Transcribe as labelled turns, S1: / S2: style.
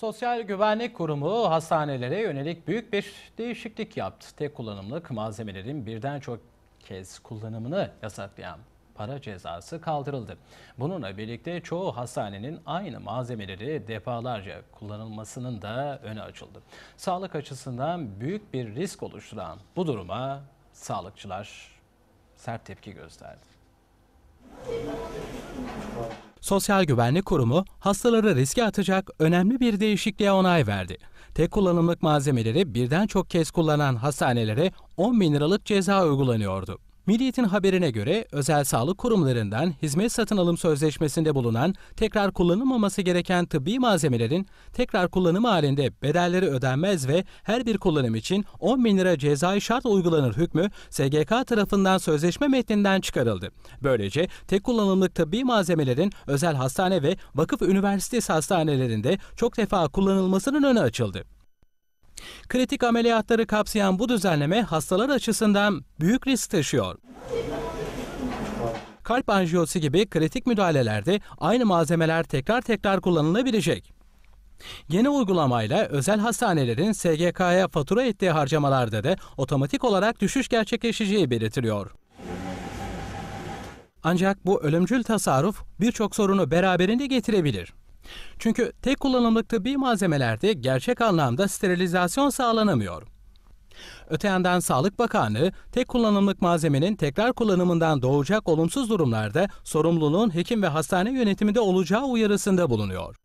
S1: Sosyal Güvenlik Kurumu hastanelere yönelik büyük bir değişiklik yaptı. Tek kullanımlık malzemelerin birden çok kez kullanımını yasaklayan para cezası kaldırıldı. Bununla birlikte çoğu hastanenin aynı malzemeleri defalarca kullanılmasının da önü açıldı. Sağlık açısından büyük bir risk oluşturan bu duruma sağlıkçılar sert tepki gösterdi. Sosyal Güvenlik Kurumu hastaları riske atacak önemli bir değişikliğe onay verdi. Tek kullanımlık malzemeleri birden çok kez kullanan hastanelere 10 bin liralık ceza uygulanıyordu. Milliyet'in haberine göre özel sağlık kurumlarından hizmet satın alım sözleşmesinde bulunan tekrar kullanılmaması gereken tıbbi malzemelerin tekrar kullanım halinde bedelleri ödenmez ve her bir kullanım için 10 bin lira cezai şart uygulanır hükmü SGK tarafından sözleşme metninden çıkarıldı. Böylece tek kullanımlık tıbbi malzemelerin özel hastane ve vakıf üniversitesi hastanelerinde çok defa kullanılmasının önü açıldı. Kritik ameliyatları kapsayan bu düzenleme hastalar açısından büyük risk taşıyor. Kalp anjiyosu gibi kritik müdahalelerde aynı malzemeler tekrar tekrar kullanılabilecek. Yeni uygulamayla özel hastanelerin SGK'ya fatura ettiği harcamalarda da otomatik olarak düşüş gerçekleşeceği belirtiliyor. Ancak bu ölümcül tasarruf birçok sorunu beraberinde getirebilir. Çünkü tek kullanımlık tıbbi malzemelerde gerçek anlamda sterilizasyon sağlanamıyor. Öte yandan Sağlık Bakanlığı tek kullanımlık malzemenin tekrar kullanımından doğacak olumsuz durumlarda sorumluluğun hekim ve hastane yönetiminde olacağı uyarısında bulunuyor.